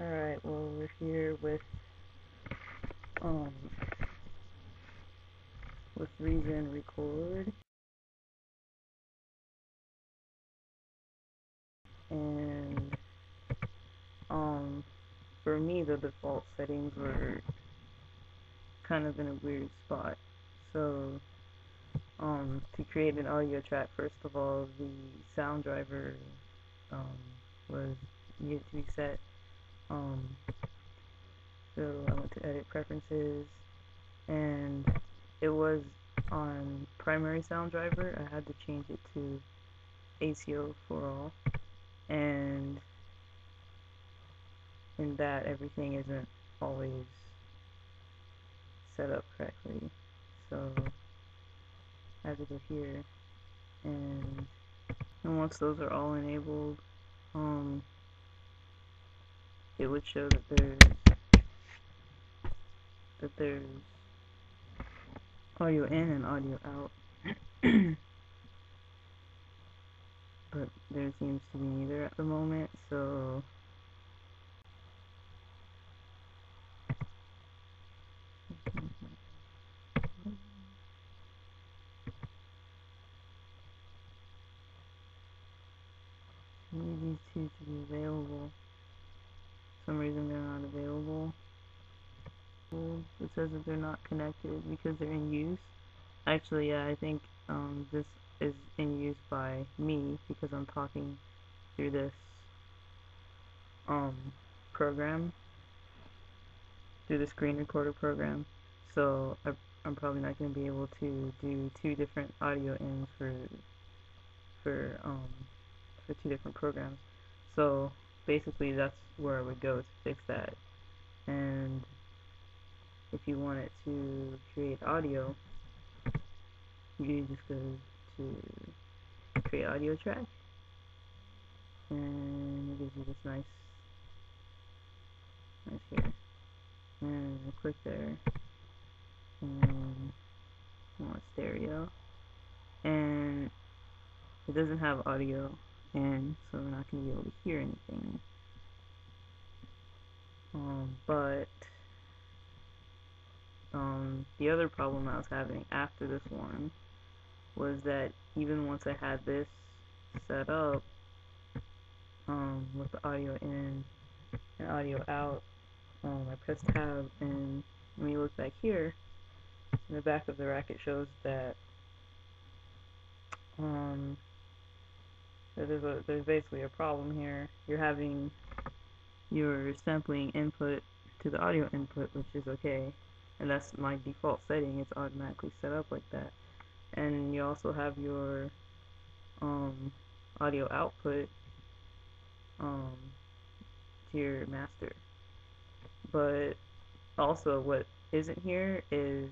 Alright, well we're here with um with Reason Record and um for me the default settings were kind of in a weird spot. So um to create an audio track first of all the sound driver um was needed to be set um, so I went to edit preferences and it was on primary sound driver. I had to change it to ASIO for all and in that everything isn't always set up correctly. So I have to go here and, and once those are all enabled um, it would show that there's that there's audio in and audio out. but there seems to be neither at the moment, so need these two to be available some reason they're not available. It says that they're not connected because they're in use. Actually, yeah, I think um, this is in use by me because I'm talking through this um, program, through the screen recorder program. So I, I'm probably not going to be able to do two different audio ins for for um, for two different programs. So basically that's where I would go to fix that. And if you wanted to create audio, you just go to create audio track and it gives you this nice nice here. And click there and I want stereo and it doesn't have audio and so we're not going to be able to hear anything. Um, but um, the other problem I was having after this one was that even once I had this set up um, with the audio in and audio out, um, I pressed tab and when you look back here, in the back of the rack it shows that um, there's a there's basically a problem here. You're having your sampling input to the audio input, which is okay, and that's my default setting. It's automatically set up like that. And you also have your um, audio output um, to your master. But also, what isn't here is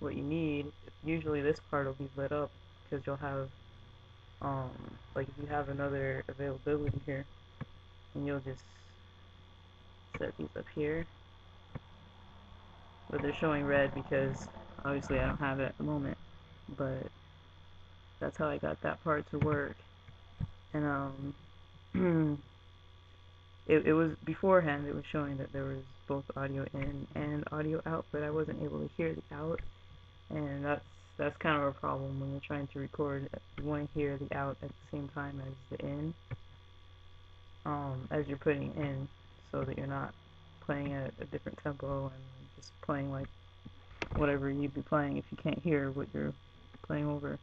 what you need. Usually, this part will be lit up because you'll have um, like if you have another availability here and you'll just set these up here. But they're showing red because obviously I don't have it at the moment. But that's how I got that part to work. And um it, it was beforehand it was showing that there was both audio in and audio out but I wasn't able to hear the out. And that's that's kind of a problem when you're trying to record. You want to hear the out at the same time as the in, um, as you're putting in, so that you're not playing at a different tempo and just playing like whatever you'd be playing if you can't hear what you're playing over.